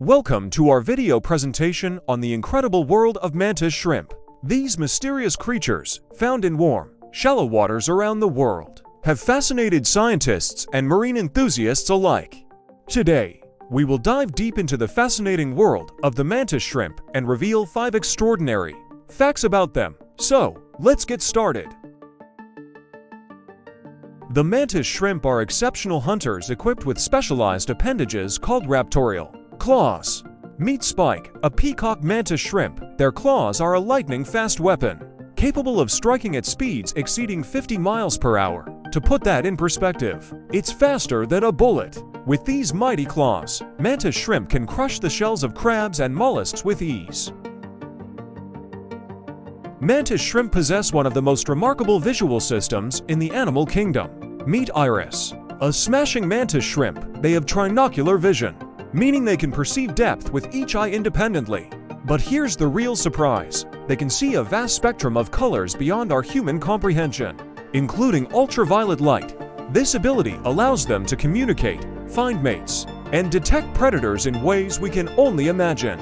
Welcome to our video presentation on the incredible world of mantis shrimp. These mysterious creatures, found in warm, shallow waters around the world, have fascinated scientists and marine enthusiasts alike. Today, we will dive deep into the fascinating world of the mantis shrimp and reveal five extraordinary facts about them. So, let's get started. The mantis shrimp are exceptional hunters equipped with specialized appendages called raptorial Claws. Meet Spike, a peacock mantis shrimp. Their claws are a lightning-fast weapon, capable of striking at speeds exceeding 50 miles per hour. To put that in perspective, it's faster than a bullet. With these mighty claws, mantis shrimp can crush the shells of crabs and mollusks with ease. Mantis shrimp possess one of the most remarkable visual systems in the animal kingdom. Meet Iris. A smashing mantis shrimp, they have trinocular vision, meaning they can perceive depth with each eye independently. But here's the real surprise. They can see a vast spectrum of colors beyond our human comprehension, including ultraviolet light. This ability allows them to communicate, find mates, and detect predators in ways we can only imagine.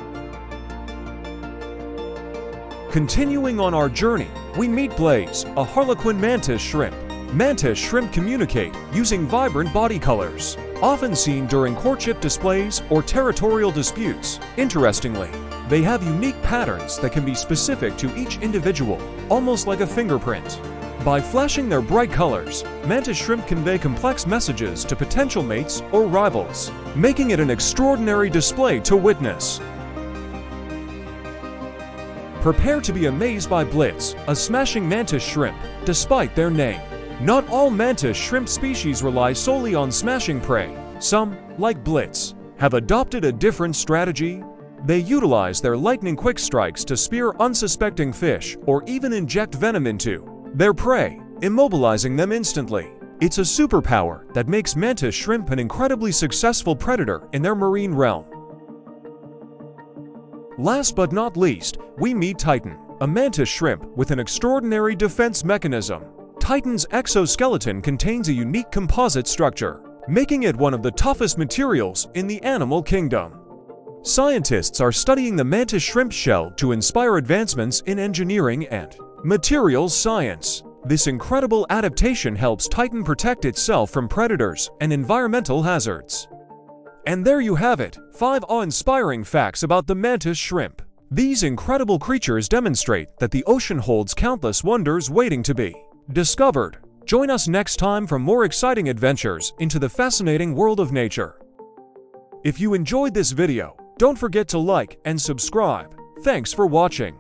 Continuing on our journey, we meet Blaze, a harlequin mantis shrimp. Mantis shrimp communicate using vibrant body colors often seen during courtship displays or territorial disputes. Interestingly, they have unique patterns that can be specific to each individual, almost like a fingerprint. By flashing their bright colors, mantis shrimp convey complex messages to potential mates or rivals, making it an extraordinary display to witness. Prepare to be amazed by Blitz, a smashing mantis shrimp, despite their name. Not all mantis shrimp species rely solely on smashing prey. Some, like Blitz, have adopted a different strategy. They utilize their lightning-quick strikes to spear unsuspecting fish or even inject venom into their prey, immobilizing them instantly. It's a superpower that makes mantis shrimp an incredibly successful predator in their marine realm. Last but not least, we meet Titan, a mantis shrimp with an extraordinary defense mechanism. Titan's exoskeleton contains a unique composite structure, making it one of the toughest materials in the animal kingdom. Scientists are studying the mantis shrimp shell to inspire advancements in engineering and materials science. This incredible adaptation helps Titan protect itself from predators and environmental hazards. And there you have it, 5 awe-inspiring facts about the mantis shrimp. These incredible creatures demonstrate that the ocean holds countless wonders waiting to be discovered. Join us next time for more exciting adventures into the fascinating world of nature. If you enjoyed this video, don't forget to like and subscribe. Thanks for watching.